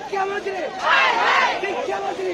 শিক্ষামন্ত্রী শিক্ষামন্ত্রী